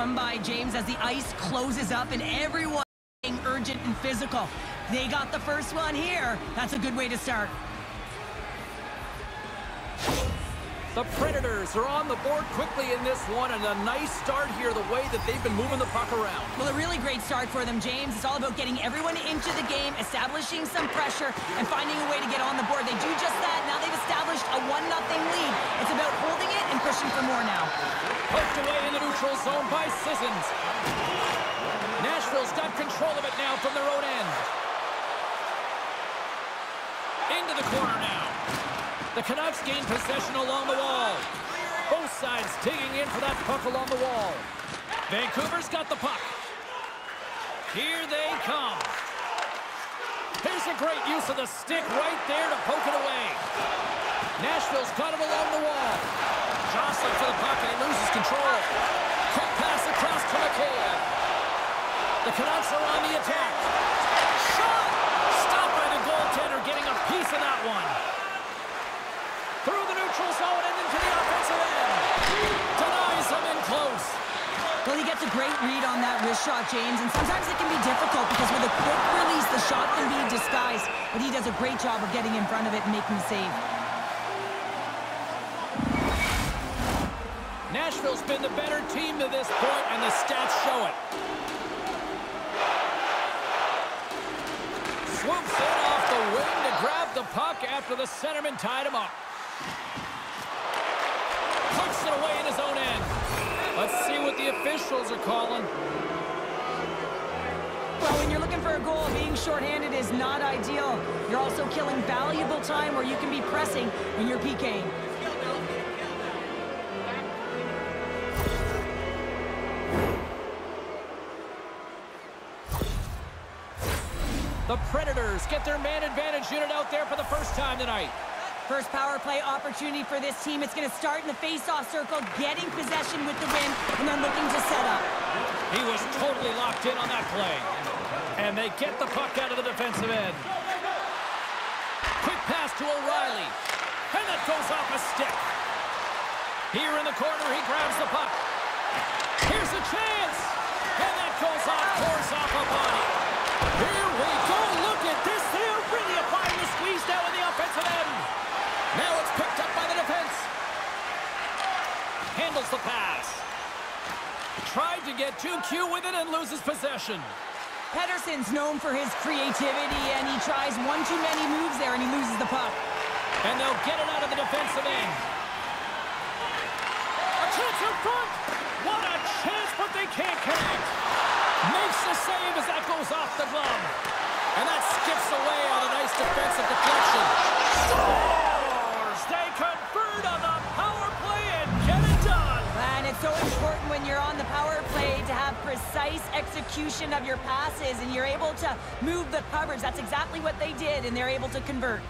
come by, James, as the ice closes up and everyone is urgent and physical. They got the first one here. That's a good way to start. The Predators are on the board quickly in this one, and a nice start here the way that they've been moving the puck around. Well, a really great start for them, James. It's all about getting everyone into the game, establishing some pressure, and finding a way to get on the board. They do just that. Established a 1-0 lead. It's about holding it and pushing for more now. Poked away in the neutral zone by Sissons. Nashville's got control of it now from their own end. Into the corner now. The Canucks gain possession along the wall. Both sides digging in for that puck along the wall. Vancouver's got the puck. Here they come. Here's a great use of the stick right there to poke it away. Nashville's got him along the wall. Jostling for the puck and he loses control. Quick pass across to McCabe. The Canucks are on the attack. Shot! Stopped by the goaltender getting a piece of that one. Through the neutral zone and into the offensive end. Denies him in close. Well, he gets a great read on that wrist shot, James, and sometimes it can be difficult because with a quick release, the shot can be disguised, but he does a great job of getting in front of it and making the save. Nashville's been the better team to this point, and the stats show it. Swoops in off the wing to grab the puck after the centerman tied him up. Puts it away in his own end. Let's see what the officials are calling. Well, when you're looking for a goal, being shorthanded is not ideal. You're also killing valuable time where you can be pressing when you're PKing. Get their man advantage unit out there for the first time tonight. First power play opportunity for this team. It's going to start in the face-off circle, getting possession with the win, and then looking to set up. He was totally locked in on that play. And they get the puck out of the defensive end. Quick pass to O'Reilly. And that goes off a stick. Here in the corner, he grabs the puck. Here's a chance. And that goes off course off a body. Here we go. Look at this. They are really applying the squeeze now in the offensive end. Now it's picked up by the defense. Handles the pass. Tried to get too cute with it and loses possession. Pettersson's known for his creativity, and he tries one too many moves there, and he loses the puck. And they'll get it out of the defensive end. A chance in front. What a chance, but they can't connect. Makes the save as that goes off the glove. And that skips away on a nice defensive deflection. So important when you're on the power play to have precise execution of your passes, and you're able to move the coverage. That's exactly what they did, and they're able to convert.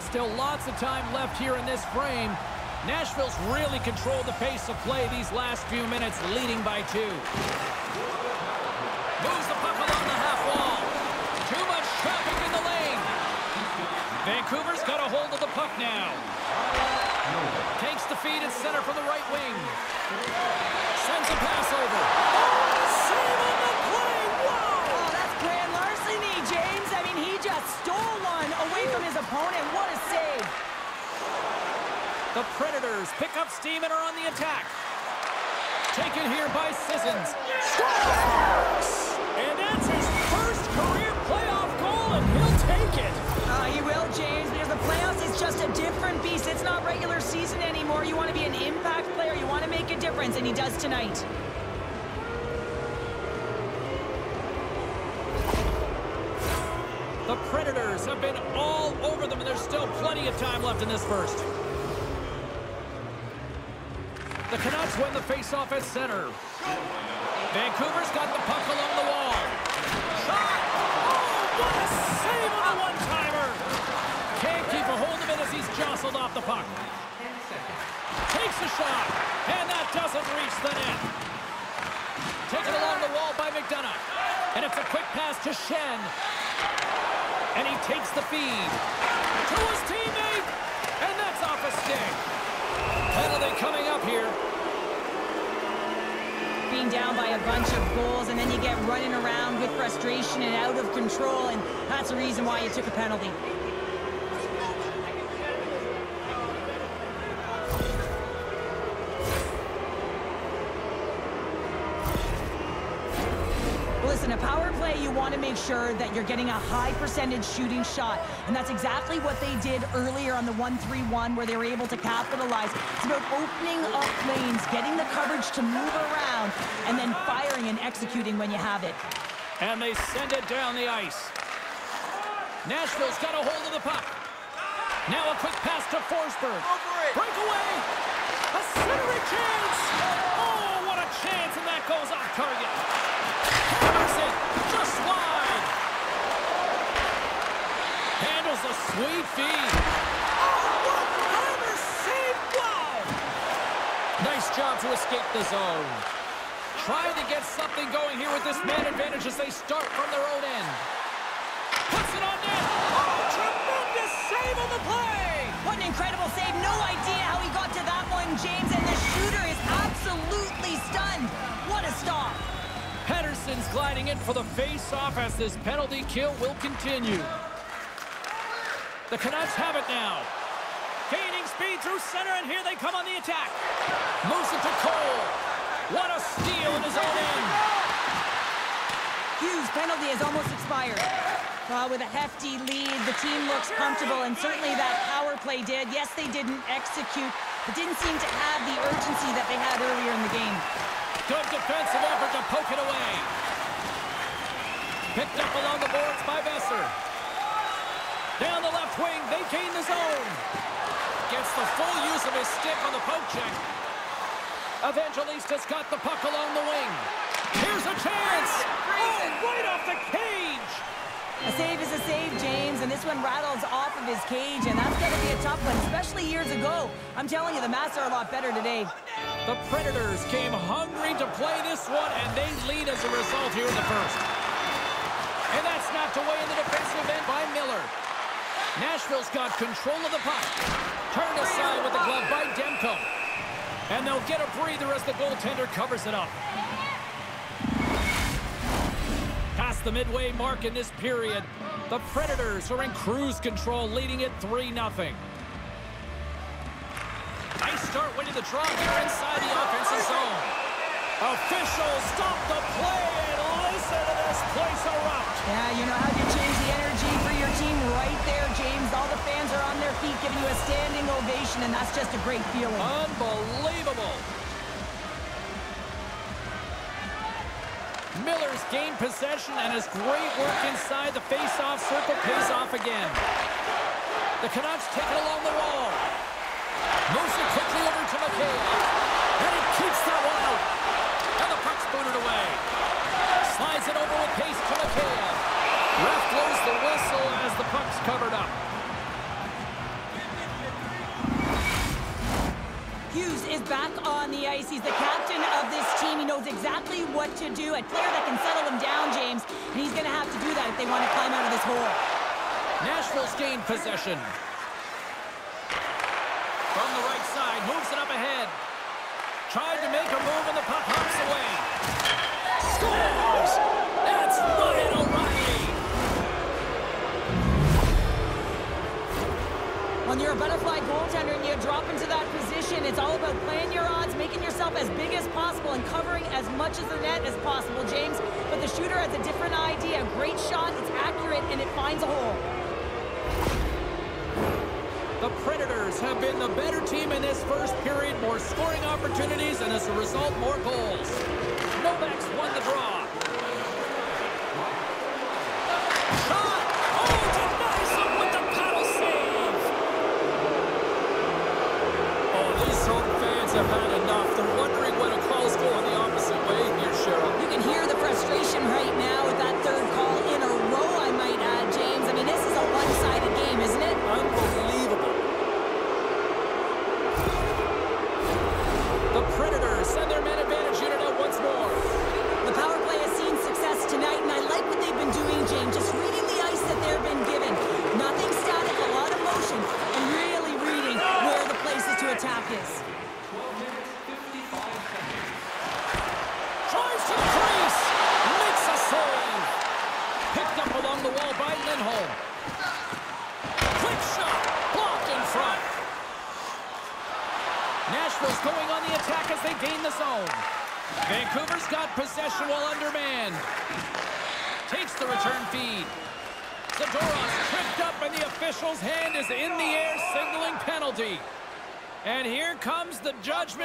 Still lots of time left here in this frame. Nashville's really controlled the pace of play these last few minutes, leading by two. Moves the puck along the half wall. Too much traffic in the lane. Vancouver's got a hold of the puck now. Takes the feed at center from the right wing. Sends a pass over. Save on the play! Whoa! Oh, that's grand larceny, eh, James. I mean, he just stole one away from his opponent. What a save. The Predators pick up steam and are on the attack. Taken here by Sissons. And that's his first career playoff goal, and he'll take it. He will, James, because the playoffs is just a different beast. It's not regular season anymore. You want to be an impact player. You want to make a difference, and he does tonight. The Predators have been all over them, and there's still plenty of time left in this first. The Canucks win the faceoff at center. Vancouver's got the puck along the wall. Shot! Oh, what a save on the one-timer! As he's jostled off the puck. Takes a shot, and that doesn't reach the net. Taken along the wall by McDonagh. And it's a quick pass to Schenn. And he takes the feed to his teammate. And that's off a stick. Penalty coming up here. Being down by a bunch of goals, and then you get running around with frustration and out of control, and that's the reason why you took a penalty. Make sure that you're getting a high percentage shooting shot. And that's exactly what they did earlier on the 1-3-1 where they were able to capitalize. It's about opening up lanes, getting the coverage to move around, and then firing and executing when you have it. And they send it down the ice. Nashville's got a hold of the puck. Now a quick pass to Forsberg. Breakaway. A centering chance. Oh, what a chance, and that goes off target. Hammers it just wide. Handles a sweet feed. Oh, what hammer save. Wow. Nice job to escape the zone. Trying to get something going here with this man advantage as they start from their own end. Puts it on net. Oh, tremendous save on the play. What an incredible save. No idea how he got to that one, James, and the shooter is absolutely stunned. What a stop. Pettersson's gliding in for the face-off as this penalty kill will continue. The Canucks have it now. Gaining speed through center, and here they come on the attack. Moves it to Cole. What a steal in his own end. Hughes' penalty has almost expired. Uh, with a hefty lead, the team looks comfortable, and certainly that power play did. Yes, they didn't execute, but didn't seem to have the urgency that they had earlier in the game. Good defensive effort to poke it away. Picked up along the boards by Boeser. Down the left wing, they gain the zone. Gets the full use of his stick on the poke check. Evangelista's got the puck along the wing. Here's a chance. Oh, right off the cage. A save is a save, James, and this one rattles off of his cage, and that's going to be a tough one, especially years ago. I'm telling you, the Mats are a lot better today. The Predators came hungry to play this one, and they lead as a result here in the first. And that's knocked away in the defensive end by Miller. Nashville's got control of the puck. Turned aside with the glove by Demko. And they'll get a breather as the goaltender covers it up. Past the midway mark in this period, the Predators are in cruise control, leading it 3-0. Nice start winning the draw here inside the offensive zone. Officials stop the play and listen to this place erupt. Yeah, you know how you change your team right there, James. All the fans are on their feet giving you a standing ovation, and that's just a great feeling. Unbelievable. Miller's gained possession and his great work inside the face-off circle pays off again. The Canucks take it along the wall. Moves it quickly over to McKay. And he keeps that one out. And the puck's booted away. Slides it over with pace to McKay. Ref blows the whistle as the puck's covered up. Hughes is back on the ice. He's the captain of this team. He knows exactly what to do. A player that can settle him down, James. And he's going to have to do that if they want to climb out of this hole. Nashville's gained possession. From the right side, moves it up ahead. Tried to make a move and the puck hops away. Scores! When you're a butterfly goaltender and you drop into that position, it's all about playing your odds, making yourself as big as possible, and covering as much of the net as possible, James. But the shooter has a different idea. Great shot, it's accurate, and it finds a hole. The Predators have been the better team in this first period. More scoring opportunities, and as a result, more goals.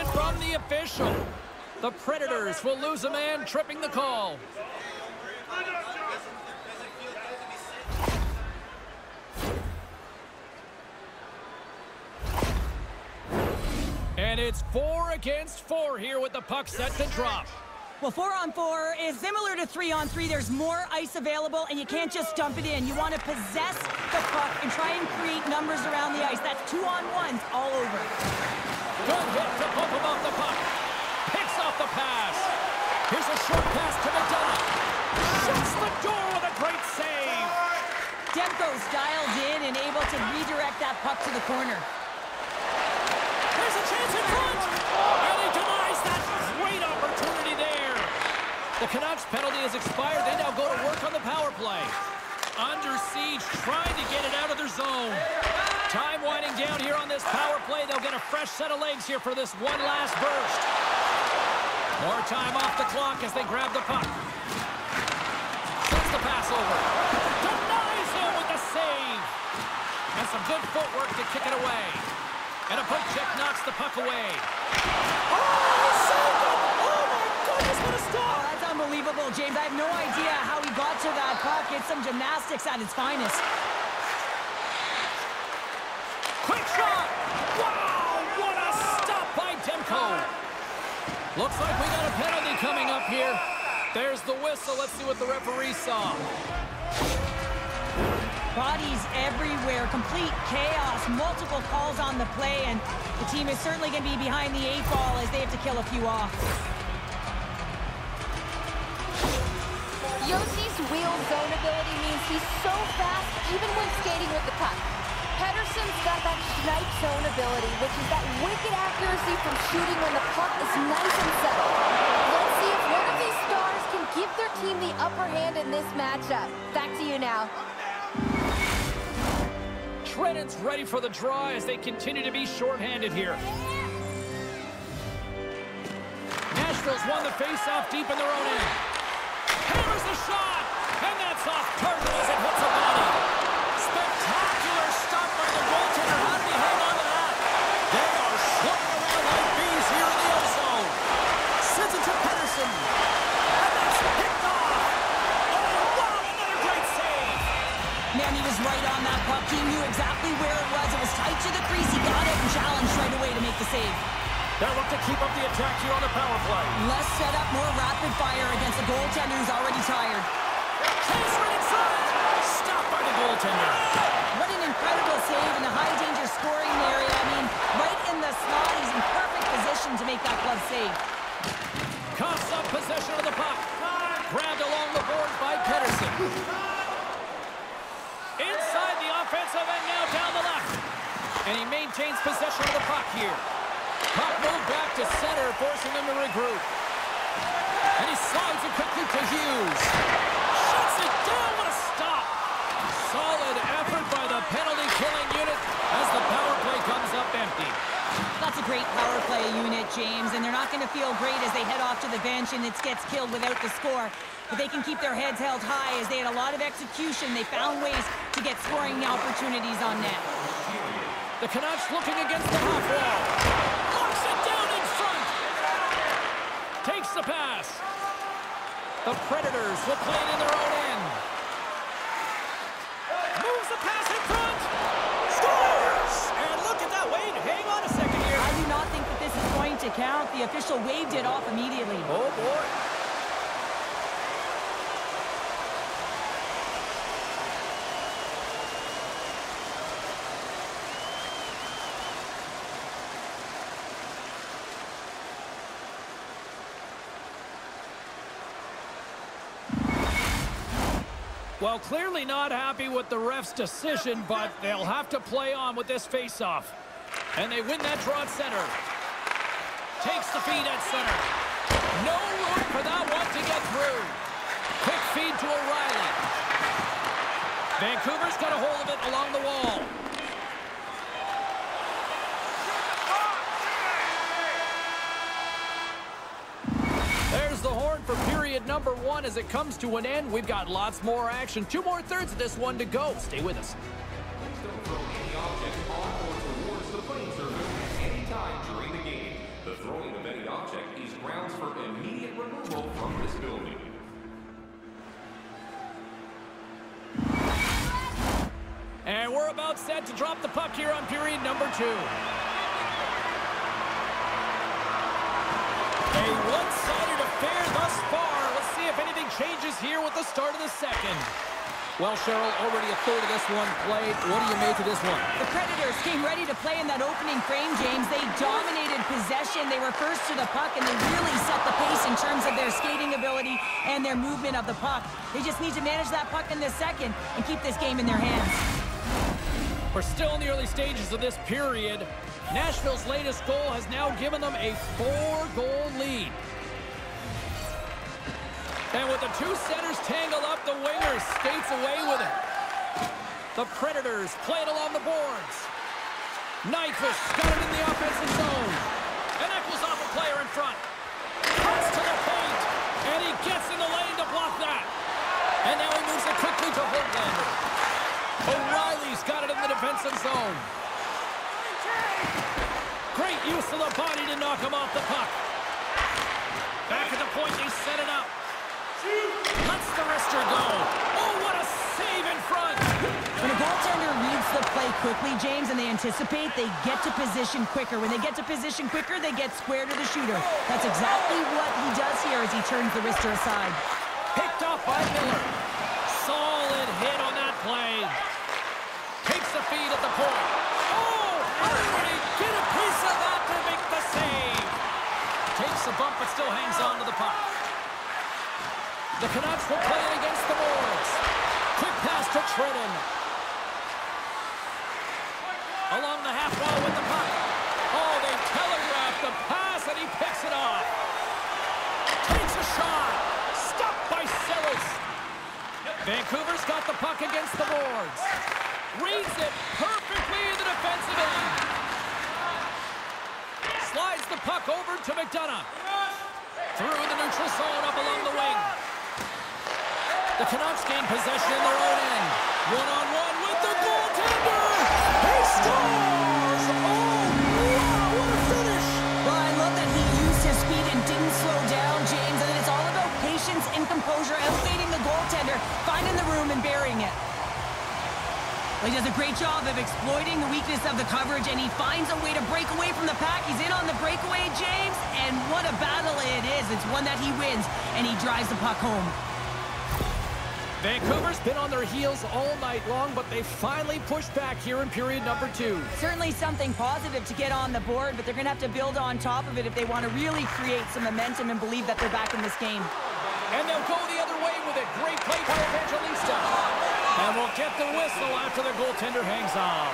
From the official. The Predators will lose a man tripping the call. And it's four against four here with the puck set to drop. Well, four on four is similar to three on three. There's more ice available, and you can't just dump it in. You want to possess the puck and try and create numbers around the ice. That's two on ones all over. Good hit to bump him off the puck. Picks off the pass. Here's a short pass to McDonagh. Shuts the door with a great save. Demko's dialed in and able to redirect that puck to the corner. There's a chance in front. And he denies that great opportunity there. The Canucks penalty has expired. They now go to work on the power play. Under siege, trying to get it out of their zone. Time winding down here on this power play. They'll get a fresh set of legs here for this one last burst. More time off the clock as they grab the puck. Sends the pass over. Denies him with the save. And some good footwork to kick it away. And a poke check knocks the puck away. Oh, he saved it! Oh, my goodness, what a stop! Unbelievable, James. I have no idea how he got to that puck. It's some gymnastics at its finest. Quick shot! Wow, what a stop by Demko! Oh. Looks like we got a penalty coming up here. There's the whistle. Let's see what the referee saw. Bodies everywhere, complete chaos, multiple calls on the play, and the team is certainly going to be behind the eight ball as they have to kill a few off. Josi's wheel zone ability means he's so fast even when skating with the puck. Pettersson's got that snipe zone ability, which is that wicked accuracy from shooting when the puck is nice and settled. Let's see if one of these stars can give their team the upper hand in this matchup. Back to you now. Trenin's ready for the draw as they continue to be shorthanded here. Nashville's won the faceoff deep in their own end. Hammers the shot, and that's off target as it hits a body. Spectacular stop by the goaltender. How did he hang on to that? They are slugging around like bees here in the O-zone. Sends it to Pettersson. And that's picked off. Oh, wow, another great save. Man, he was right on that puck. He knew exactly where it was. It was tight to the crease. He got it and challenged right away to make the save. They'll look to keep up the attack here on the power play. Less set up, more rapid fire against a goaltender who's already tired. Chase right inside. Stopped by the goaltender. What an incredible save in the high-danger scoring area. I mean, right in the slot. He's in perfect position to make that glove save. Coughs up possession of the puck. Grabbed along the boards by Pettersson. Inside the offensive end now down the left. And he maintains possession of the puck here. Puck moved back to center, forcing him to regroup. And he slides it quickly to Hughes. Shuts it down. What a stop. Solid effort by the penalty-killing unit as the power play comes up empty. That's a great power play unit, James, and they're not going to feel great as they head off to the bench and it gets killed without the score. But they can keep their heads held high as they had a lot of execution. They found ways to get scoring opportunities on net. The Canucks looking against the half wall. Locks it down in front. Takes the pass. The Predators will play it in their own end. Moves the pass in front. Scores! And look at that. Wait, hang on a second here. I do not think that this is going to count. The official waved it off immediately. Oh, boy. Well, clearly not happy with the ref's decision, but they'll have to play on with this faceoff. And they win that draw at center. Takes the feed at center. No room for that one to get through. Quick feed to O'Reilly. Vancouver's got a hold of it along the wall. Number one as it comes to an end. We've got lots more action. Two more thirds of this one to go. Stay with us. Don't throw any object on or towards the playing surface any time during the game. The throwing of any object is grounds for immediate removal from this building. And we're about set to drop the puck here on period number two. Changes here with the start of the second. Well, Cheryl, already a third of this one played. What do you make of this one? The Predators came ready to play in that opening frame, James. They dominated possession. They were first to the puck, and they really set the pace in terms of their skating ability and their movement of the puck. They just need to manage that puck in the second and keep this game in their hands. We're still in the early stages of this period. Nashville's latest goal has now given them a four-goal lead. And with the two centers tangle up, the winger skates away with it. The Predators play it along the boards. Nyquist got it in the offensive zone. And equals off a player in front. Cuts to the paint. And he gets in the lane to block that. And now he moves it quickly to Höglander. O'Reilly's got it in the defensive zone. Great use of the body to knock him off the puck. Back at the point, they set it up. Lets the wrister go. Oh, what a save in front. When a goaltender reads the play quickly, James, and they anticipate, they get to position quicker. When they get to position quicker, they get square to the shooter. That's exactly what he does here as he turns the wrister aside. Picked off by Miller. Solid hit on that play. Takes the feed at the point. Oh, get a piece of that to make the save? Takes the bump, but still hangs on to the puck. The Canucks will play it against the boards. Quick pass to Trenin. Along the half wall with the puck. Oh, they telegraph the pass, and he picks it off. Takes a shot. Stopped by Sellis. Vancouver's got the puck against the boards. Reads it perfectly in the defensive end. Slides the puck over to McDonagh. Through the neutral zone up along the wing. The Canucks gain possession in their own end. One-on-one with the goaltender. He scores! Oh, wow, what a finish! Well, I love that he used his speed and didn't slow down, James. And it's all about patience and composure, outweighing the goaltender, finding the room and burying it. Well, he does a great job of exploiting the weakness of the coverage, and he finds a way to break away from the pack. He's in on the breakaway, James, and what a battle it is. It's one that he wins, and he drives the puck home. Vancouver's been on their heels all night long, but they finally pushed back here in period number two. Certainly something positive to get on the board, but they're going to have to build on top of it if they want to really create some momentum and believe that they're back in this game. And they'll go the other way with it. Great play by Evangelista. And we'll get the whistle after the goaltender hangs on.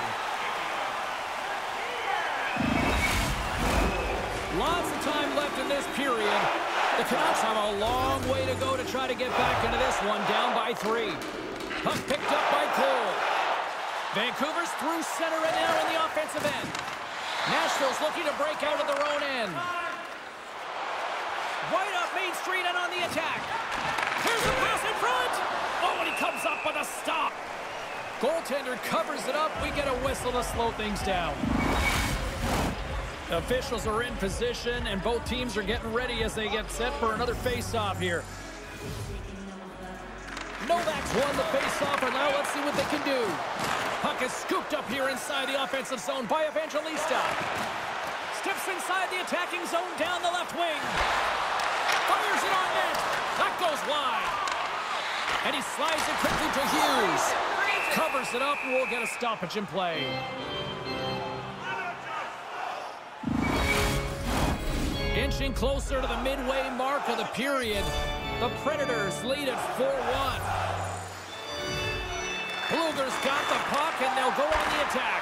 Lots of time left in this period. The Canucks have a long way to go to try to get back into this one, down by three. Puck picked up by Cole. Vancouver's through center and now in the offensive end. Nashville's looking to break out of their own end. Right up Main Street and on the attack. Here's a pass in front. Oh, and he comes up with a stop. Goaltender covers it up. We get a whistle to slow things down. Officials are in position, and both teams are getting ready as they get set for another face-off here. Novak's won the face-off, and now let's see what they can do. Puck is scooped up here inside the offensive zone by Evangelista. Steps inside the attacking zone down the left wing. Fires it on net. That goes wide. And he slides it quickly to Hughes. Covers it up, and we'll get a stoppage in play. Inching closer to the midway mark of the period, the Predators lead at 4-1. Blueger's got the puck, and they'll go on the attack.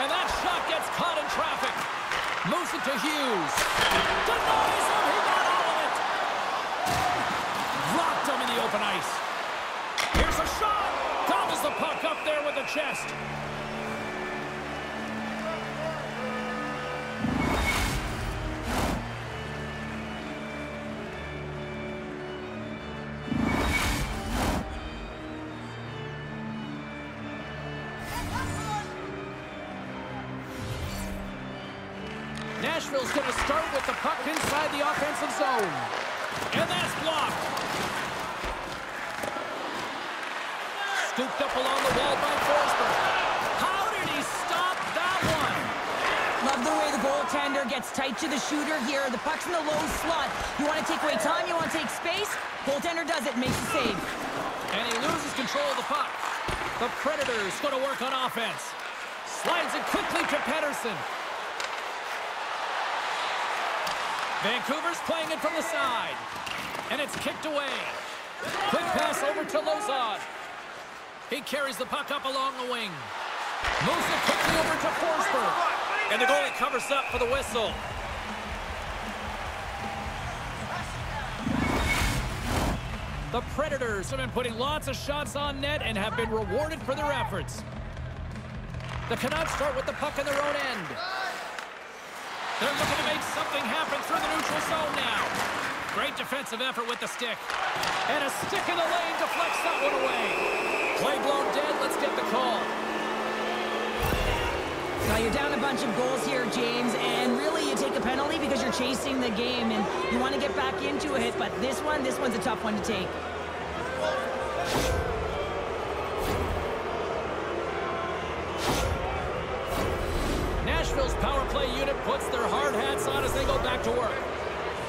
And that shot gets caught in traffic. Moves it to Hughes. Denies him. He got all of it. Rocked him in the open ice. Here's a shot. Gobbles the puck up there with the chest. Nashville's going to start with the puck inside the offensive zone. And that's blocked. Scooped up along the wall by Forsberg. How did he stop that one? Love the way the goaltender gets tight to the shooter here. The puck's in the low slot. You want to take away time, you want to take space. Goaltender does it, makes the save. And he loses control of the puck. The Predators going to work on offense. Slides it quickly to Pettersson. Vancouver's playing it from the side. And it's kicked away. Quick pass over to Lauzon. He carries the puck up along the wing. Moves it quickly over to Forsberg. And the goalie covers up for the whistle. The Predators have been putting lots of shots on net and have been rewarded for their efforts. The Canucks start with the puck in their own end. They're looking to make something happen through the neutral zone now. Great defensive effort with the stick. And a stick in the lane deflects that one away. Play blown dead. Let's get the call. Now you're down a bunch of goals here, James, and really you take a penalty because you're chasing the game and you want to get back into it, but this one, this one's a tough one to take.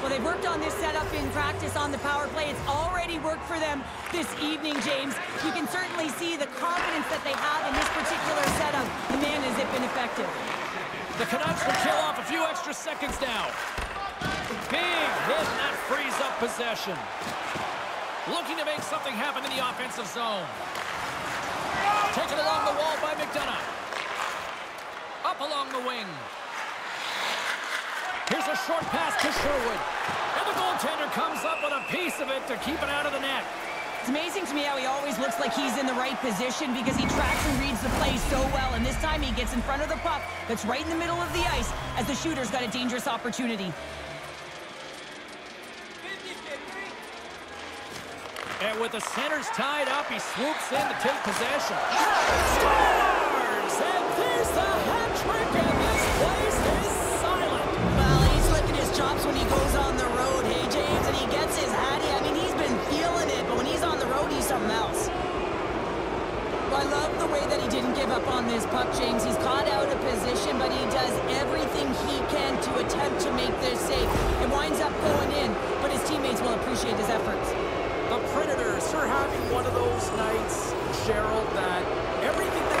Well, they've worked on this setup in practice on the power play. It's already worked for them this evening, James. You can certainly see the confidence that they have in this particular setup. The man, has it been effective? The Canucks will kill off a few extra seconds now. Big hit, that frees up possession. Looking to make something happen in the offensive zone. Taken along the wall by McDonagh. Up along the wing. Here's a short pass to Sherwood. And the goaltender comes up with a piece of it to keep it out of the net. It's amazing to me how he always looks like he's in the right position because he tracks and reads the play so well. And this time he gets in front of the puck that's right in the middle of the ice as the shooter's got a dangerous opportunity. And with the centers tied up, he swoops in to take possession. I love the way that he didn't give up on this puck, James. He's caught out of position, but he does everything he can to attempt to make this save. It winds up going in, but his teammates will appreciate his efforts. The Predators are having one of those nights, Cheryl, that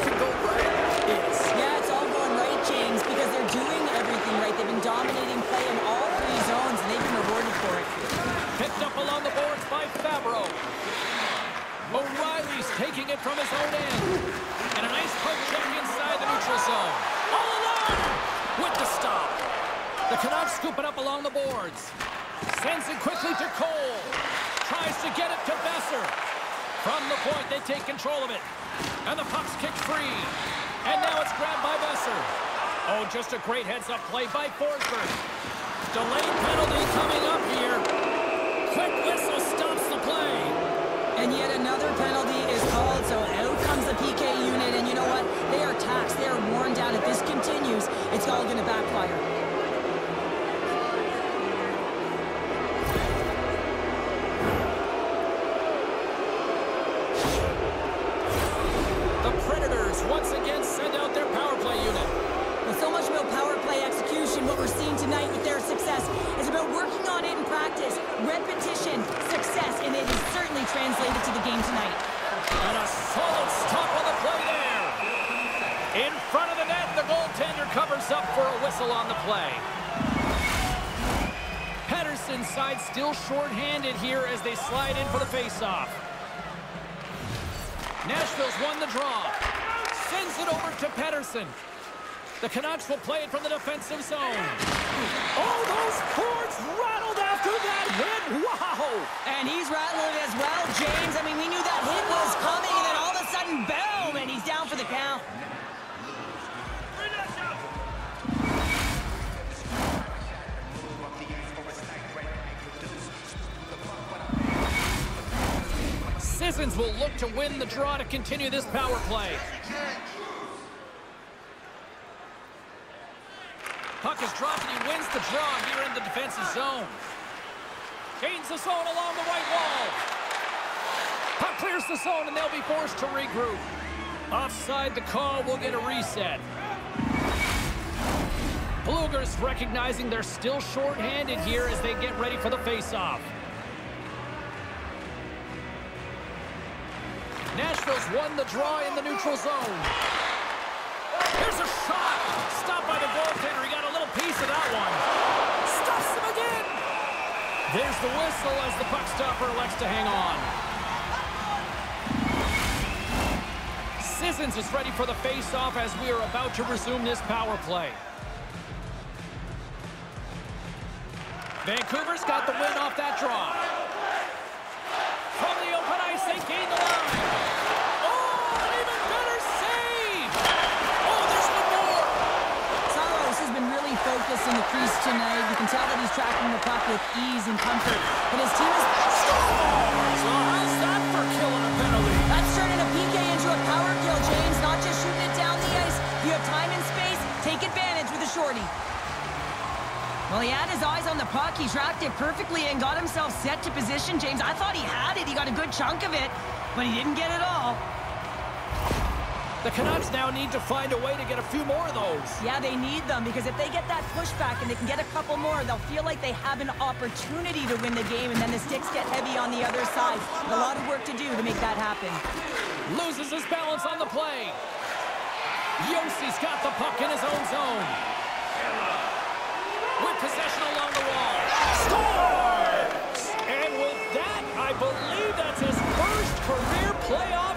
can go right is. Yeah, it's all going right, James, because they're doing everything right. They've been dominating play in all three zones, and they've been rewarded for it. Picked up along the boards by Fabbro. O'Reilly's taking it from his own end. And a nice poke check inside the neutral zone. All alone with the stop. The Canucks scoop it up along the boards. Sends it quickly to Cole. Tries to get it to Boeser. From the point, they take control of it. And the puck's kicked free. And now it's grabbed by Boeser. Oh, just a great heads-up play by Forsberg. Delayed penalty coming up here. Quick whistle stops the play. And yet another penalty is called, so out comes the PK unit, and you know what? They are taxed, they are worn down. If this continues, it's all going to backfire. The Predators once again send out their power play unit. With so much about power play execution, what we're seeing tonight with their success is about working on in practice, repetition, success, and it is certainly translated to the game tonight. And a solid stop on the play there. In front of the net, the goaltender covers up for a whistle on the play. Pettersson's side still short-handed here as they slide in for the face-off. Nashville's won the draw. Sends it over to Pedersen. The Canucks will play it from the defensive zone. Oh, those boards rattled after that hit. Wow! And he's rattling as well, James. I mean, we knew that hit was coming, and then all of a sudden, boom, and he's down for the count. Sissons will look to win the draw to continue this power play. Puck is dropped and he wins the draw here in the defensive zone. Gains the zone along the right wall. Puck clears the zone and they'll be forced to regroup. Offside the call will get a reset. Bluegers recognizing they're still short-handed here as they get ready for the face-off. Nashville's won the draw in the neutral zone. Here's a shot. Stopped by the goaltender. He got a little piece of that one. Stuffs him again. There's the whistle as the puck stopper elects to hang on. Sissons is ready for the face-off as we are about to resume this power play. Vancouver's got the win off that draw. In the crease tonight. You can tell that he's tracking the puck with ease and comfort. But his team is... So how's that for killing a penalty? That's turning a PK into a power kill, James. Not just shooting it down the ice. You have time and space, take advantage with a shorty. Well, he had his eyes on the puck. He tracked it perfectly and got himself set to position, James. I thought he had it. He got a good chunk of it, but he didn't get it all. The Canucks now need to find a way to get a few more of those. Yeah, they need them because if they get that pushback and they can get a couple more, they'll feel like they have an opportunity to win the game, and then the sticks get heavy on the other side. A lot of work to do to make that happen. Loses his balance on the play. Josi's got the puck in his own zone. With possession along the wall. Scores! And with that, I believe that's his first career playoff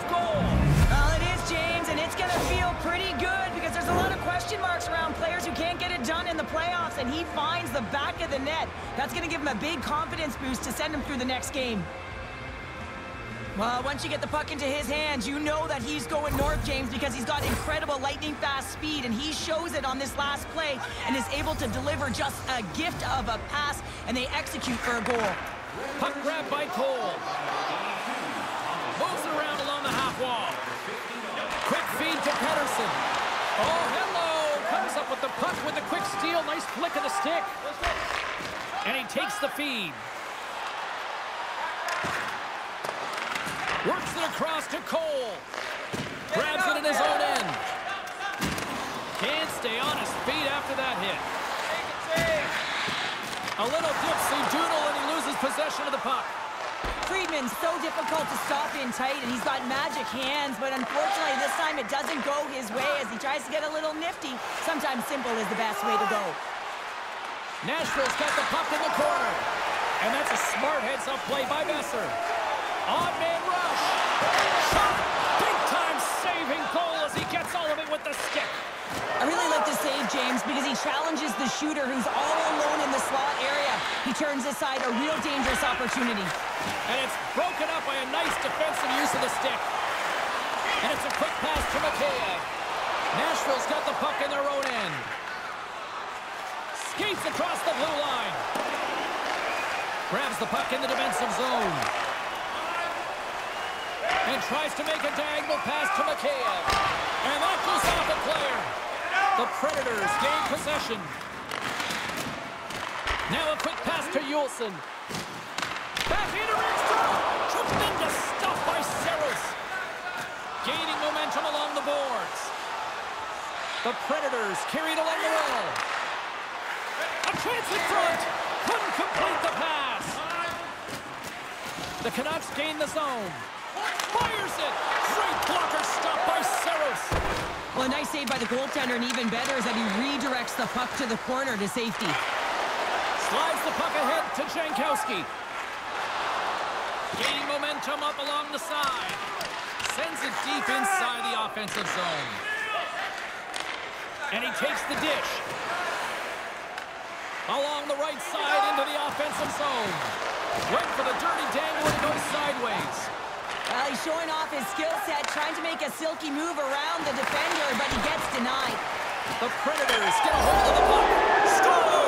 question marks around players who can't get it done in the playoffs, and he finds the back of the net. That's going to give him a big confidence boost to send him through the next game. Well, once you get the puck into his hands, you know that he's going north, James, because he's got incredible lightning-fast speed, and he shows it on this last play and is able to deliver just a gift of a pass, and they execute for a goal. Puck grab by Cole. Moves it around along the half wall. Quick feed to Pettersson. Oh, hello! Up with the puck with the quick steal. Nice flick of the stick. And he takes the feed. Works it across to Cole. Grabs it in his own end. Can't stay on his feet after that hit. A little dipsy doodle and he loses possession of the puck. Friedman's so difficult to stop in tight, and he's got magic hands, but unfortunately this time it doesn't go his way as he tries to get a little nifty. Sometimes simple is the best way to go. Nashville's got the puck in the corner. And that's a smart heads-up play by Boeser. Odd man rush. Shot. Big time saving goal as he gets all of it with the stick. I really like to save James because he challenges the shooter who's all alone in the slot area. He turns aside a real dangerous opportunity. And it's broken up by a nice defensive use of the stick. And it's a quick pass to Mikheyev. Nashville's got the puck in their own end. Skates across the blue line. Grabs the puck in the defensive zone. And tries to make a diagonal pass to Mikheyev. And that goes off a player. The Predators gain possession. Now a quick pass to Juulsen. Back into Ringstrom. Tremendous stuff by Saros. Gaining momentum along the boards. The Predators carried along the wall. A chance in front. Couldn't complete the pass. The Canucks gain the zone. Fires it. Great blocker stop by Saros. Well, a nice save by the goaltender, and even better is that he redirects the puck to the corner to safety. Slides the puck ahead to Jankowski. Gaining momentum up along the side. Sends it deep inside the offensive zone. And he takes the dish. Along the right side into the offensive zone. Went for the dirty dangle and goes sideways. Well, he's showing off his skill set, trying to make a silky move around the defender, but he gets denied. The Predators get a hold of the puck. Scores!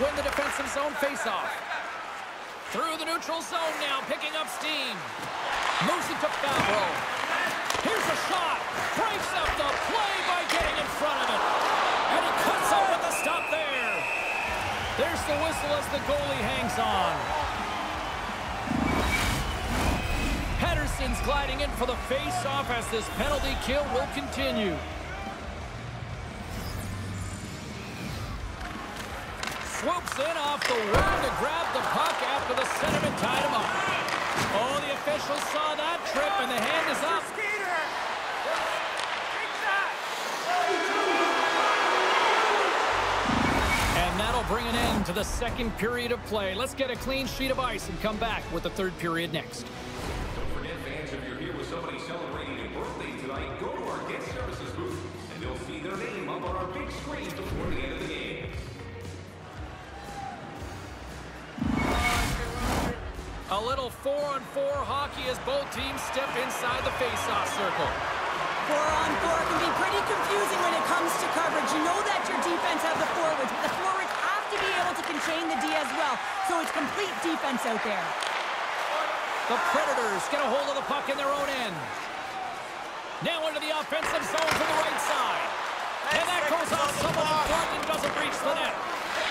Win the defensive zone faceoff. Through the neutral zone now, picking up steam. Moves it to Fabbro. Here's a shot. Breaks up the play by getting in front of it. And he cuts off with the stop there. There's the whistle as the goalie hangs on. Pettersson's gliding in for the face-off as this penalty kill will continue. Swoops in off the wing to grab the puck after the centerman tied him up. Oh, the officials saw that trip, and the hand is up. And that'll bring an end to the second period of play. Let's get a clean sheet of ice and come back with the third period next. Don't forget, fans, if you're here with somebody celebrating a birthday tonight, go to our guest services booth, and they'll see their name up on our big screen before the end little four-on-four hockey as both teams step inside the face-off circle. Four on four can be pretty confusing when it comes to coverage. You know that your defense has the forwards, but the forwards have to be able to contain the D as well. So it's complete defense out there. The Predators get a hold of the puck in their own end. Now into the offensive zone to the right side. And that goes off someone in front and doesn't reach the net.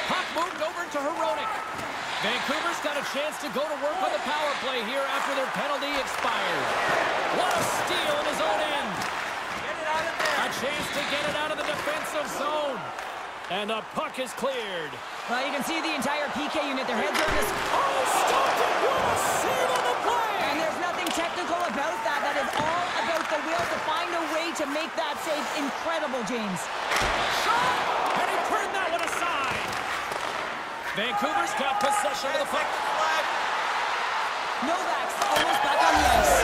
Puck moved over to Hronek. Vancouver's got a chance to go to work on the power play here after their penalty expired. What a steal in his own end. Get it out of there. A chance to get it out of the defensive zone. And the puck is cleared. Well, you can see the entire PK unit. Their heads are in this. Oh, stopped it. What a save on the play. And there's nothing technical about that. That is all about the will to find a way to make that save incredible, James. Shot! And he turned that one aside. Vancouver's got possession of the puck. Novak's almost back on the ice.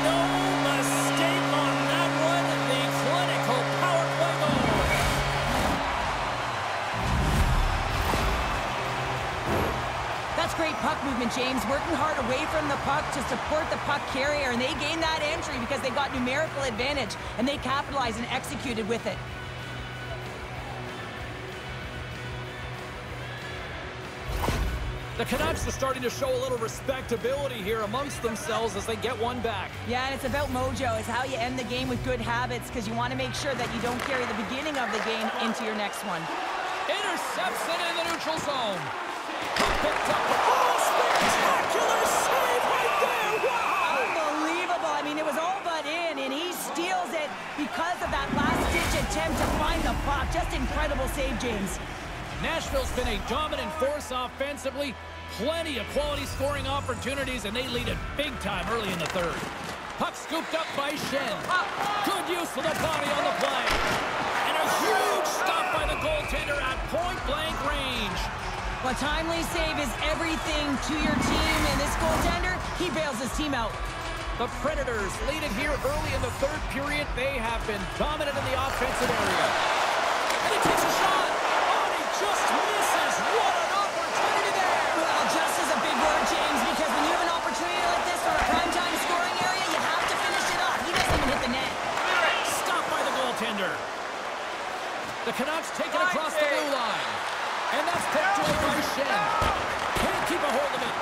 No mistake on that one. The clinical power play goal. That's great puck movement, James. Working hard away from the puck to support the puck carrier, and they gained that entry because they got numerical advantage, and they capitalized and executed with it. The Canucks are starting to show a little respectability here amongst themselves as they get one back. Yeah, and it's about mojo. It's how you end the game with good habits because you want to make sure that you don't carry the beginning of the game into your next one. Intercepts it in the neutral zone. Picked up. Oh, spectacular save right there. Wow! Unbelievable. I mean, it was all but in, and he steals it because of that last-ditch attempt to find the puck. Just incredible save, James. Nashville's been a dominant force offensively. Plenty of quality scoring opportunities, and they lead it big time early in the third. Puck scooped up by Schenn. Good use of the body on the play. And a huge stop by the goaltender at point-blank range. A timely save is everything to your team, and this goaltender, he bails his team out. The Predators lead it here early in the third period. They have been dominant in the offensive area. And he takes a shot. Oh, and he just misses. What an opportunity there. Well, just is a big word, James, because when you have an opportunity like this for a primetime scoring area, you have to finish it off. He doesn't even hit the net. Stopped by the goaltender. The Canucks take it across the blue line. And that's picked away by Schenn. Can't keep a hold of it.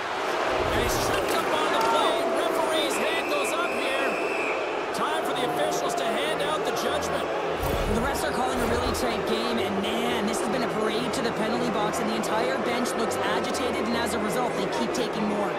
And he's tripped up on the play. Referee's hand goes up here. Time for the officials to hand out the judgment. The refs are calling a really tight game, and man, this has been a parade to the penalty box, and the entire bench looks agitated, and as a result, they keep taking more.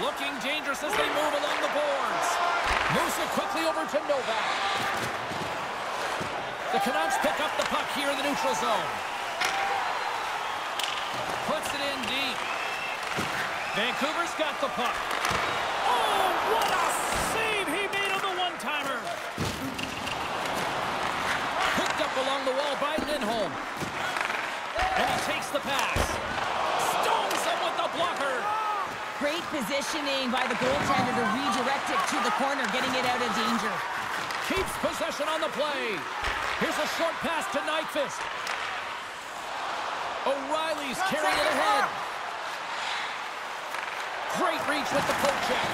Looking dangerous as they move along the boards. It quickly over to Novak. The Canucks pick up the puck here in the neutral zone. Puts it in deep. Vancouver's got the puck. Oh, what a save he made on the one-timer. Picked up along the wall by Lindholm. And he takes the pass. Stones him with the blocker. Great positioning by the goaltender to redirect it to the corner, getting it out of danger. Keeps possession on the play. Here's a short pass to Nyquist. O'Reilly's carrying it ahead. Great reach with the poke check.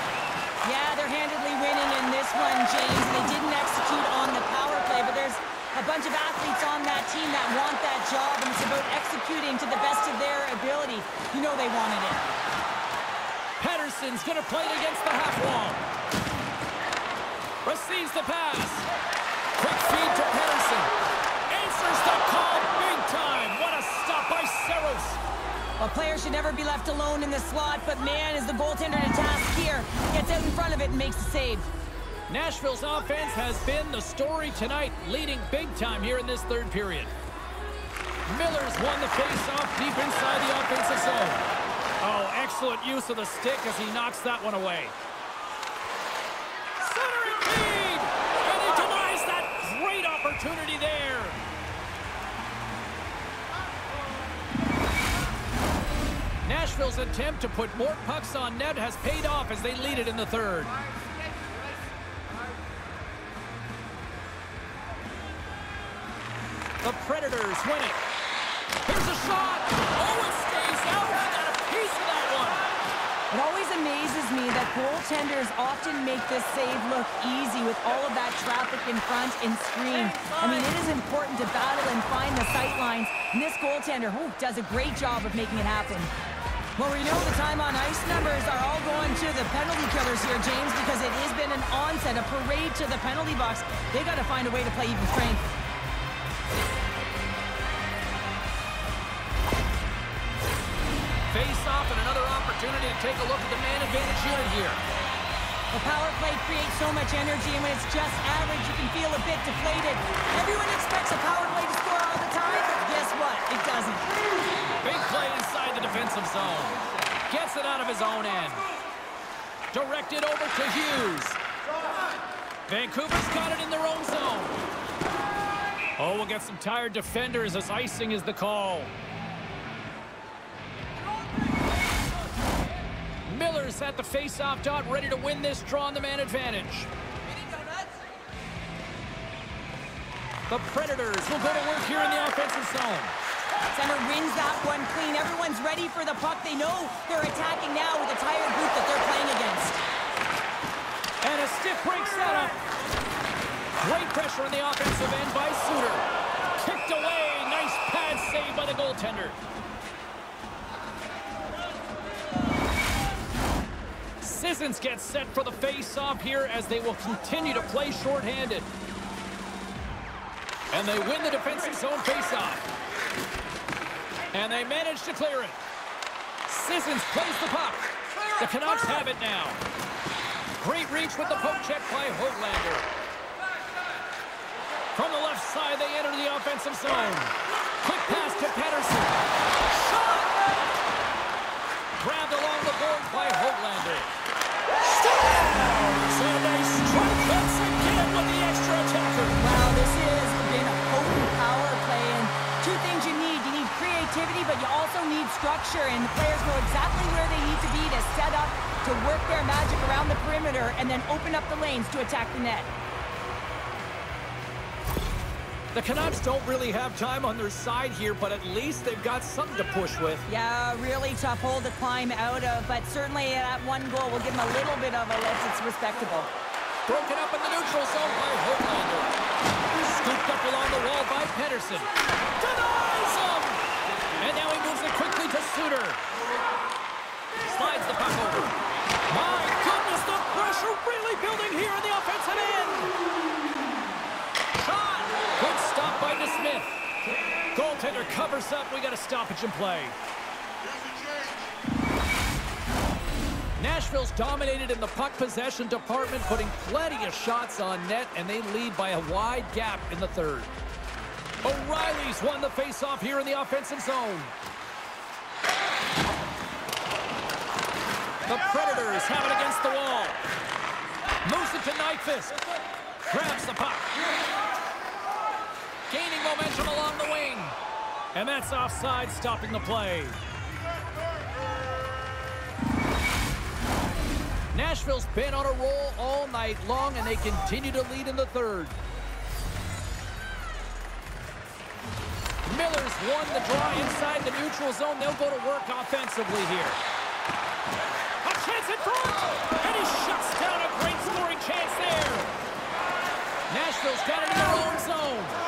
Yeah, they're handedly winning in this one, James. They didn't execute on the power play, but there's a bunch of athletes on that team that want that job, and it's about executing to the best of their ability. You know they wanted it. Pettersson's going to play it against the half wall. Receives the pass. Quick feed to Pedersen. Answers the call big time. What a stop by Saros. A player should never be left alone in the slot, but man, is the goaltender to task here. Gets out in front of it and makes the save. Nashville's offense has been the story tonight, leading big time here in this third period. Miller's won the face-off deep inside the offensive zone. Oh, excellent use of the stick as he knocks that one away. Centering feed! And he denies that great opportunity there. Nashville's attempt to put more pucks on net has paid off as they lead it in the third. The Predators win it. Here's a shot. Oh, it stays out. He got a piece of that one. It always amazes me that goaltenders often make this save look easy with all of that traffic in front and screen. I mean, it is important to battle and find the sight lines, and this goaltender whew, does a great job of making it happen. Well, we know the time on ice numbers are all going to the penalty killers here, James, because it has been an onset, a parade to the penalty box. They got to find a way to play even strength. Opportunity to take a look at the man advantage unit here. The power play creates so much energy, and when it's just average, you can feel a bit deflated. Everyone expects a power play to score all the time, but guess what? It doesn't. Big play inside the defensive zone. Gets it out of his own end. Directed over to Hughes. Vancouver's got it in their own zone. Oh, we'll get some tired defenders as icing is the call. At the face-off dot, ready to win this draw on the man advantage. The Predators will go to work here in the offensive zone. Center wins that one clean. Everyone's ready for the puck. They know they're attacking now with a tired group that they're playing against. And a stiff break setup. Great pressure on the offensive end by Suter. Kicked away. Nice pad save by the goaltender. Sissons gets set for the face-off here as they will continue to play shorthanded. And they win the defensive zone face-off. And they manage to clear it. Sissons plays the puck. The Canucks have it now. Great reach with the poke check by Höglander. From the left side, they enter the offensive zone. Quick pass to Pettersson. Shot! Grabbed along the board by Höglander. Still! And they strike again with the extra attacker. Wow, this has been a potent power play, and two things you need. You need creativity, but you also need structure, and the players know exactly where they need to be to set up, to work their magic around the perimeter, and then open up the lanes to attack the net. The Canucks don't really have time on their side here, but at least they've got something to push with. Yeah, really tough hole to climb out of, but certainly that one goal will give them a little bit of a lift. It's respectable. Broken up in the neutral zone by Höglander. Scooped up along the wall by Pettersson. Denies him! And now he moves it quickly to Suter. Slides the puck over. My goodness, the pressure really building here in the offensive end. Shot! Good stop by DeSmith. Goaltender covers up. We got a stoppage in play. Nashville's dominated in the puck possession department, putting plenty of shots on net, and they lead by a wide gap in the third. O'Reilly's won the faceoff here in the offensive zone. The Predators have it against the wall. Moves it to Nyquist. Grabs the puck. Gaining momentum along the wing. And that's offside, stopping the play. Nashville's been on a roll all night long, and they continue to lead in the third. Miller's won the draw inside the neutral zone. They'll go to work offensively here. A chance in front! And he shuts down a great scoring chance there. Nashville's got it in their own zone.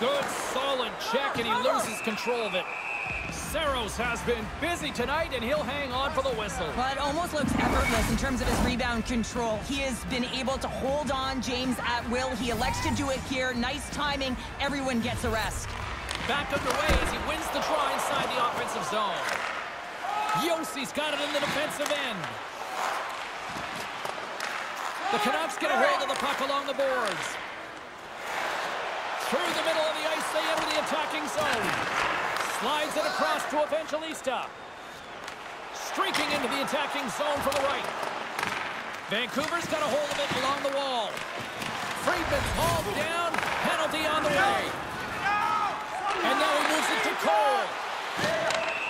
Good, solid check, and he loses control of it. Saros has been busy tonight, and he'll hang on for the whistle. But almost looks effortless in terms of his rebound control. He has been able to hold on James at will. He elects to do it here. Nice timing. Everyone gets a rest. Back underway as he wins the draw inside the offensive zone. Josi's got it in the defensive end. The Canucks get a hold of the puck along the boards. Through the middle of the ice, they enter the attacking zone. Slides it across to Evangelista. Streaking into the attacking zone from the right. Vancouver's got a hold of it along the wall. Friedman's hauled down. Penalty on the way. And now he moves it to Cole.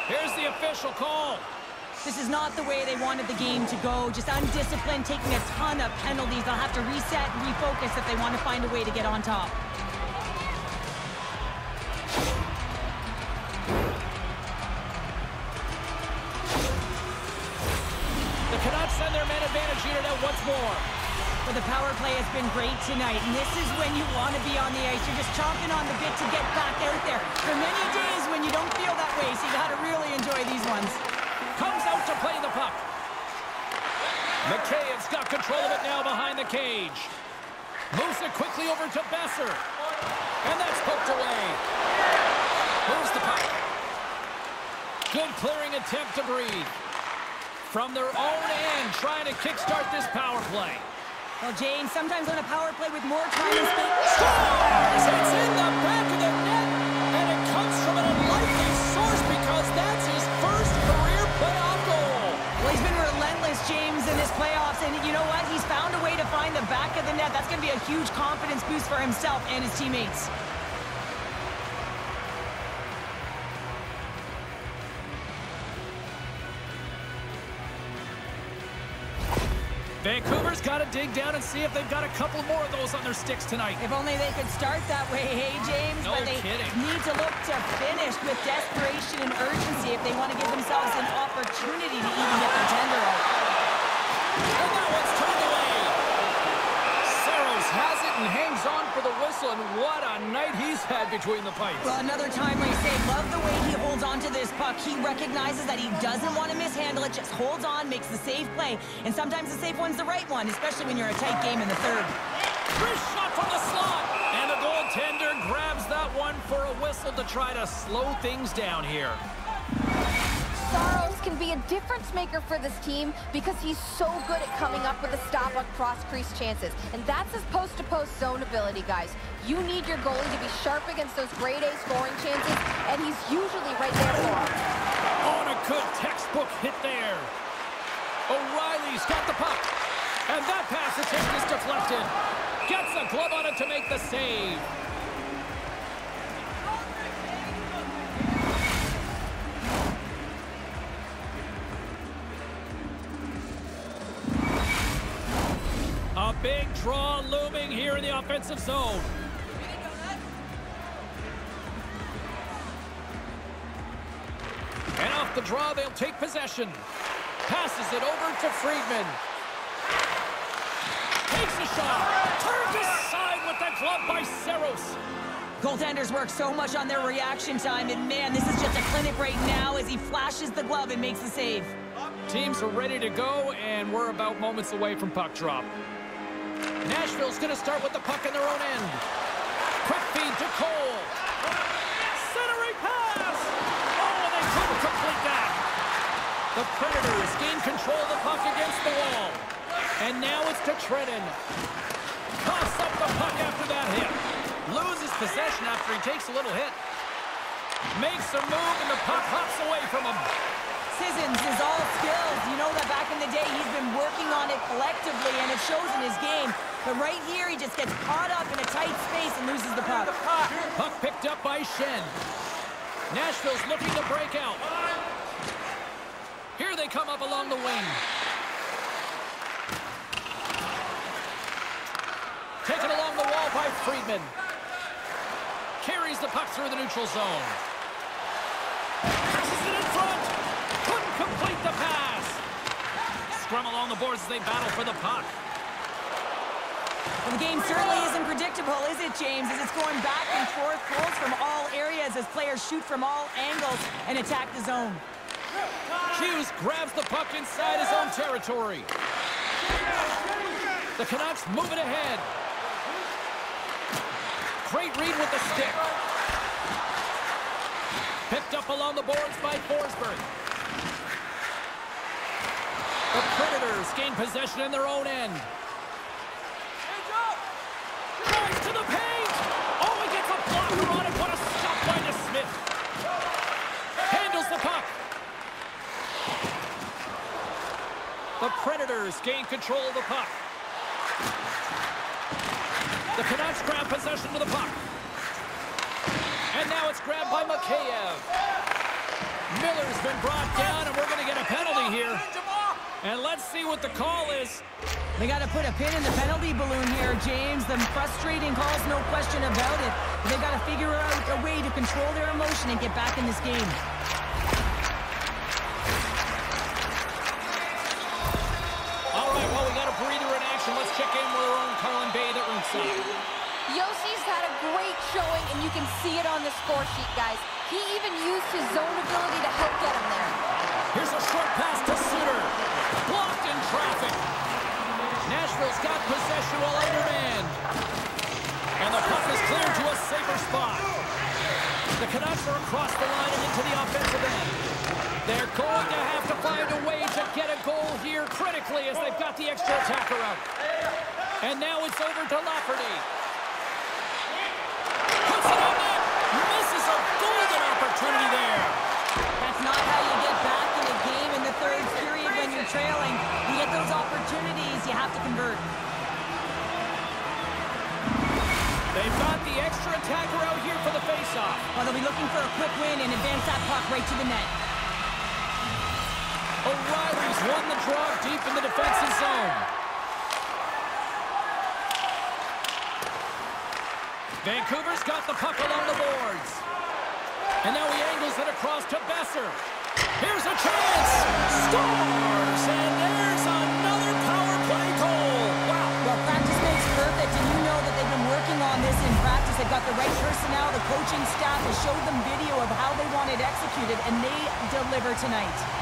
Here's the official call. This is not the way they wanted the game to go. Just undisciplined, taking a ton of penalties. They'll have to reset and refocus if they want to find a way to get on top. Canucks send their man advantage unit out once more. But the power play has been great tonight, and this is when you want to be on the ice. You're just chomping on the bit to get back out there. For many days when you don't feel that way, so you got to really enjoy these ones. Comes out to play the puck. McCabe's got control of it now behind the cage. Moves it quickly over to Boeser. And that's poked away. Moves the puck. Good clearing attempt to breathe. From their own end, trying to kickstart this power play. Well, James, sometimes on a power play with more time and space... Scores! It's in the back of the net, and it comes from an unlikely source because that's his first career playoff goal. Well, he's been relentless, James, in his playoffs, and you know what? He's found a way to find the back of the net. That's going to be a huge confidence boost for himself and his teammates. Vancouver's got to dig down and see if they've got a couple more of those on their sticks tonight. If only they could start that way, hey, James? No but they kidding. need to look to finish with desperation and urgency if they want to give themselves an opportunity to even get their tender out. And that one's turned away. Saros has it and hangs on for the whistle, and what a night he's had between the pipes. Well, another time timely save. Love the way he holds on to this puck. He recognizes that he doesn't want to mishandle it, just holds on, makes the safe play. And sometimes the safe one's the right one, especially when you're a tight game in the third. Wrist shot from the slot, and the goaltender grabs that one for a whistle to try to slow things down here. Saros can be a difference maker for this team because he's so good at coming up with a stop on cross-crease chances. And that's his post-to-post zone ability, guys. You need your goalie to be sharp against those grade A scoring chances, and he's usually right there for him. On a good textbook hit there. O'Reilly's got the puck. And that pass attempt is deflected. Gets a glove on it to make the save. Draw looming here in the offensive zone. And off the draw, they'll take possession. Passes it over to Friedman. Takes a shot. Turned aside with the glove by Saros. Goaltenders work so much on their reaction time, and man, this is just a clinic right now as he flashes the glove and makes the save. Teams are ready to go, and we're about moments away from puck drop. Nashville's going to start with the puck in their own end. Quick feed to Cole. Centering pass. Oh, and they couldn't complete that. The Predators gain control of the puck against the wall. And now it's to Trenin. Coughs up the puck after that hit. Loses possession after he takes a little hit. Makes a move, and the puck hops away from him. Sissons is all skills. You know that back in the day, he's been working on it collectively, and it shows in his game. But right here, he just gets caught up in a tight space and loses the puck. Puck picked up by Schenn. Nashville's looking to break out. Here they come up along the wing. Taken along the wall by Friedman. Carries the puck through the neutral zone. Passes it in front. Couldn't complete the pass. Scrum along the boards as they battle for the puck. Well, the game certainly isn't predictable, is it, James? As it's going back and forth, goals from all areas as players shoot from all angles and attack the zone. Hughes grabs the puck inside his own territory. The Canucks moving ahead. Great read with the stick. Picked up along the boards by Forsberg. The Predators gain possession in their own end. Drives to the paint. Oh, he gets a blocker on it. What a stop by DeSmith. Handles the puck. The Predators gain control of the puck. The Canucks grab possession of the puck. And now it's grabbed by Mikheyev. Miller's been brought down, and we're going to get a penalty here. And let's see what the call is. They got to put a pin in the penalty balloon here, James. The frustrating calls, no question about it. They've got to figure out a way to control their emotion and get back in this game. Bay at ringside. Josi's had a great showing, and you can see it on the score sheet, guys. He even used his zone ability to help get him there. Here's a short pass to Suter. Blocked in traffic. Nashville's got possession while undermanned. And the puck is cleared to a safer spot. The Canucks are across the line and into the offensive end. They're going to have to find a way to get a goal here critically as they've got the extra attacker out. And now it's over to Lafferty. Puts it on net. Misses a golden opportunity there. That's not how you get back in a game in the third period when you're trailing. You get those opportunities, you have to convert. They've got the extra attacker out here for the faceoff. Well, they'll be looking for a quick win and advance that puck right to the net. O'Reilly's won the draw deep in the defensive zone. Vancouver's got the puck along the boards. And now he angles it across to Boeser. Here's a chance! Scores! And there's another power play goal! Wow! Well, practice makes perfect, and you know that they've been working on this in practice. They've got the right personnel, the coaching staff has showed them video of how they want it executed, and they deliver tonight.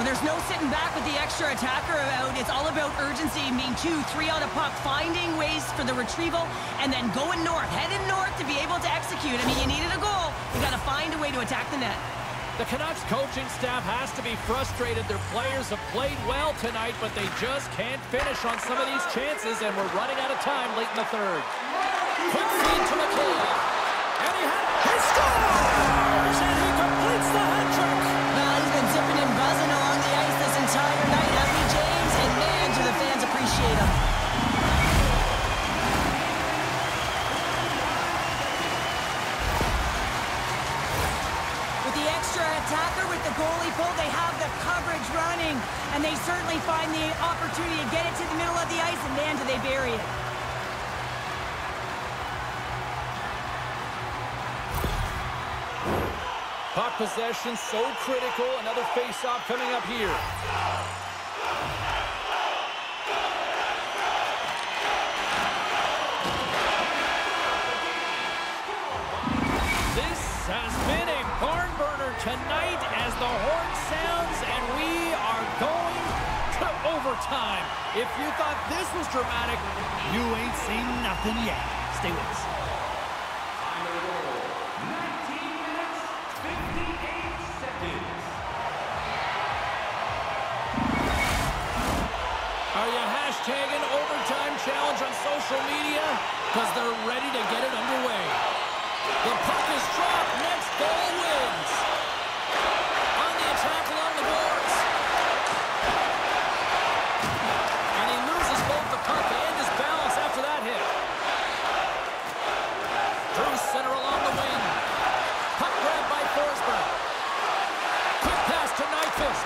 Well, there's no sitting back with the extra attacker out. It's all about urgency, being two, three on a puck, finding ways for the retrieval, and then going north, heading north to be able to execute. I mean, you needed a goal. You got to find a way to attack the net. The Canucks coaching staff has to be frustrated. Their players have played well tonight, but they just can't finish on some of these chances, and we're running out of time late in the third. Quick feed to Mikheyev. And he, had, he scores! And he completes the hat trick! Appreciate. With the extra attacker, with the goalie pull, they have the coverage running, and they certainly find the opportunity to get it to the middle of the ice, and man, do they bury it. Puck possession so critical. Another face-off coming up here. Tonight as the horn sounds and we are going to overtime. If you thought this was dramatic, you ain't seen nothing yet. Stay with us. Time of the goal, 19 minutes, 58 seconds. Are you hashtagging overtime challenge on social media? Because they're ready to get it underway. The puck is dropped. Next goal wins. On the attack along the boards. And he loses both the puck and his balance after that hit. Through center along the wing. Puck grabbed by Forsberg. Quick pass to Nyquist.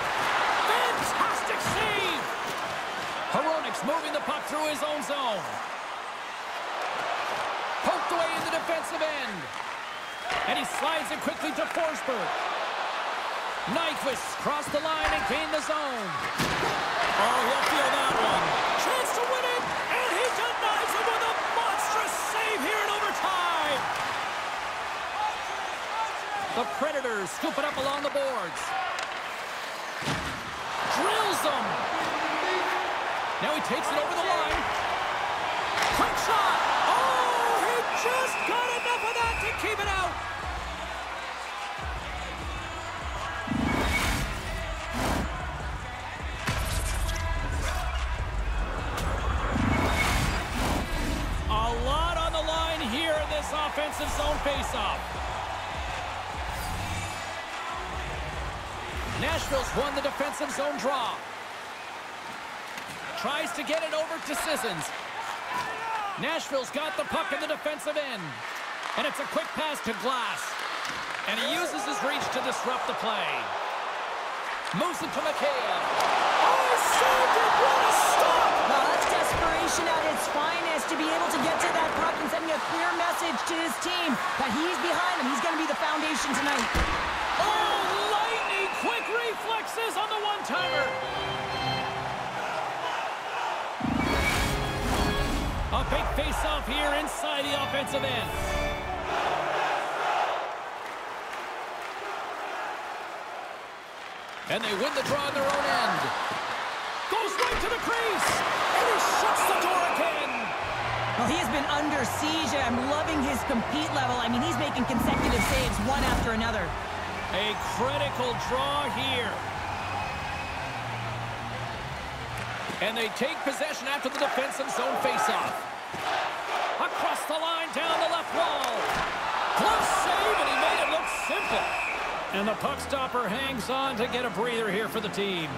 Fantastic save! Hronek's moving the puck through his own zone. Poked away in the defensive end. And he slides it quickly to Forsberg. Nyquist crossed the line and gained the zone. Oh, he'll feel that one. Chance to win it, and he denies it with a monstrous save here in overtime. The Predators scoop it up along the boards. Drills them. Now he takes it over the line. Quick shot. Oh, he just got enough of that to keep it out. A lot on the line here in this offensive zone faceoff. Nashville's won the defensive zone draw. Tries to get it over to Sissons. Nashville's got the puck in the defensive end. And it's a quick pass to Glass. And he uses his reach to disrupt the play. Moves it to Mikheyev. Oh, saved it! What a stop! Well, that's desperation at its finest to be able to get to that puck and sending a clear message to his team that he's behind him. He's going to be the foundation tonight. Oh, lightning quick reflexes on the one-timer. Face-off here inside the offensive end. And they win the draw on their own end. Goes right to the crease. And he shuts the door again. Well, he has been under siege. I'm loving his compete level. I mean, he's making consecutive saves one after another. A critical draw here. And they take possession after the defensive zone faceoff. Across the line, down the left wall. Close save, and he made it look simple. And the puck stopper hangs on to get a breather here for the team.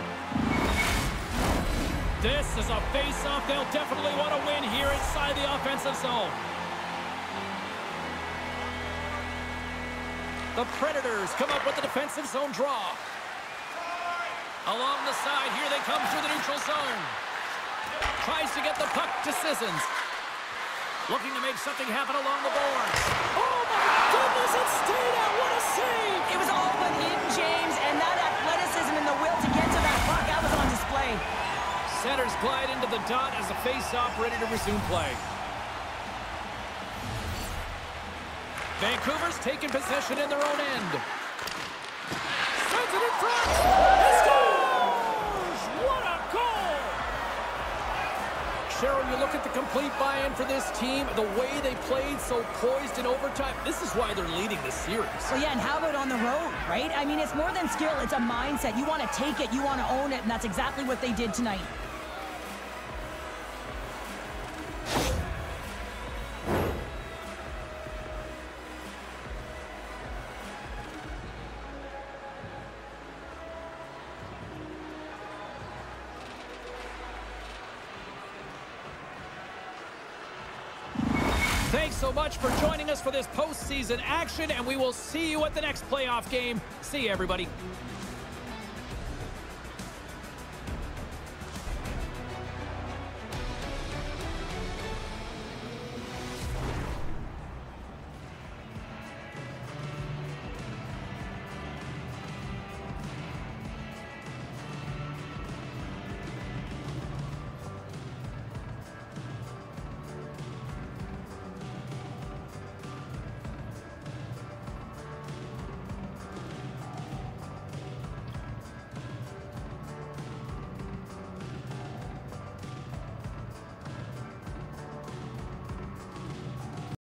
This is a face-off they'll definitely want to win here inside the offensive zone. The Predators come up with the defensive zone draw. Along the side, here they come through the neutral zone. Tries to get the puck to Sissons. Looking to make something happen along the boards. Oh, my goodness, it stayed out. What a save! It was all but in, James, and that athleticism and the will to get to that puck, that was on display. Centers glide into the dot as the face-off ready to resume play. Vancouver's taking possession in their own end. Sends it in front. Cheryl, you look at the complete buy-in for this team, the way they played so poised in overtime. This is why they're leading this series. Well, yeah, and how about on the road, right? I mean, it's more than skill. It's a mindset. You want to take it. You want to own it, and that's exactly what they did tonight. For this postseason action, and we will see you at the next playoff game. See you, everybody.